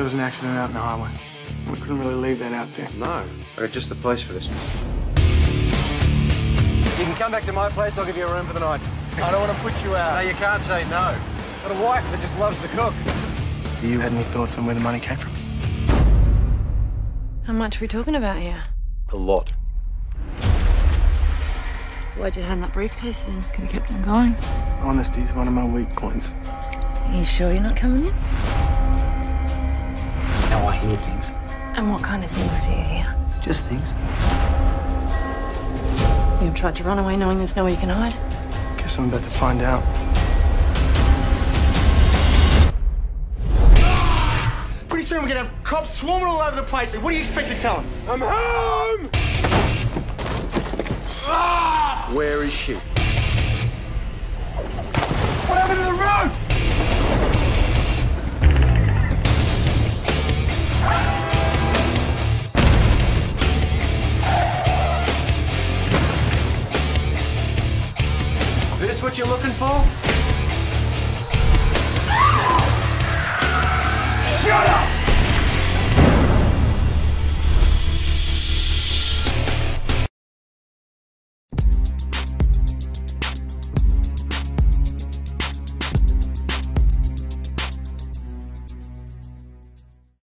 was an accident out in the highway. We couldn't really leave that out there. No, I got just the place for this. You can come back to my place. I'll give you a room for the night. I don't want to put you out. No, you can't say no. Got a wife that just loves to cook. You had any thoughts on where the money came from? How much are we talking about here? A lot. Why'd you hand that briefcase in? Could have kept on going. Honesty is one of my weak points. Are you sure you're not coming in? You know I hear things. And what kind of things do you hear? Just things. You've tried to run away knowing there's nowhere you can hide. Guess I'm about to find out. Pretty soon we're gonna have cops swarming all over the place. What do you expect to tell them? I'm home! Ah! Where is she? what you're looking for?